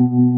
Mm-hmm.